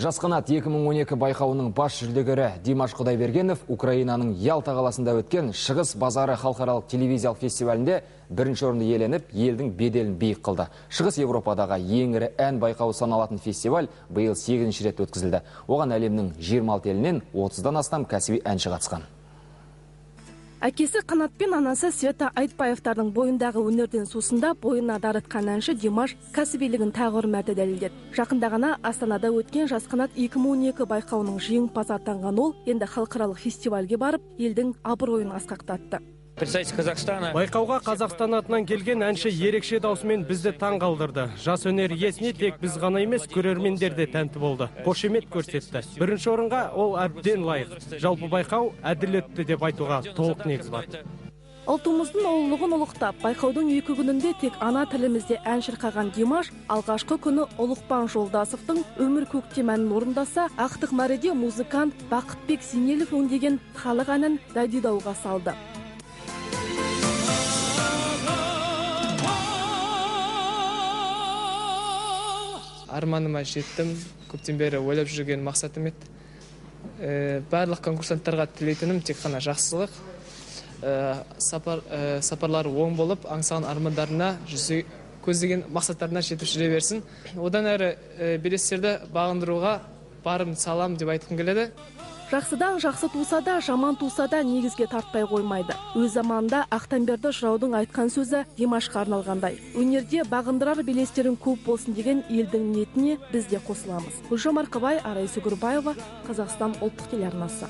Жас қанат 2012 байқауының бас жүлдегері Димаш Құдайбергенов Украинаның Ялта қаласында өткен Шығыс базары халықаралық телевизиялық фестивалінде бірінші орынды иеленіп, елдің беделін биік қылды. Шығыс Европадағы ең ірі ән байқауы саналатын фестиваль биыл 8 рет өткізілді. Оған әлемнің 26 елінен 30-дан астам кәсіби әнші қатысқан. Әкесі қанат пен анасы света айтбаевтардың бойындағы өнерден сусында бойына дарытқан әнші димаш кәсібилігін тағы бір мәрте дәлелдеді жақында ғана астанада өткен жас қанат 2012 байқауының жеңімпазы атанған ол енді халықаралық фестивальге барып елдің абыройын асқақтатты. Представитель Казахстана. Байқауға Қазақстан атынан келген әнші ерекше даусымен бізді таң қалдырды. Жас өнер иесіне тек біз ғана емес, көрермендер де тәнті болды. Қошемет көрсетті. Бірінші орынға ол әбден лайық. Жалпы байқау әділ өтті деп айтуға толық негіз бар. ұлтымыздың ұлылығын ұлықтап байқаудың екі күнінде тек ана тілімізде ән шырқаған димаш алғашқы күні ұлықпан жолдасовтың өмір көктем әнін орындаса ақтық мәреде музыкант бақытбек зейнелов өңдеген халық әнін дайдидауға салды арманыма жеттім. Көптен бері ойлап жүрген мақсатым еді. Ә, барлық конкурсанттарға тілейтінім тек қана жақсылық. Ә, сапар, ә, сапарлары оң болып аңсаған армандарына жүзе көздеген мақсаттарына жетіп жүре берсін. Одан әрі белестерді бағындыруға барым салам деп айтқым келеді. Жақсыдан жақсы туса да жаман туса да негізге тартпай қоймайды. Өз заманында ақтамберді жыраудың айтқан сөзі димашқа арналғандай. Өнерде бағындырар белестерің көп болсын деген елдің ниетіне біз де қосыламыз гүлжан марқабай арай сүгірбаева қазақстан ұлттық телеарнасы.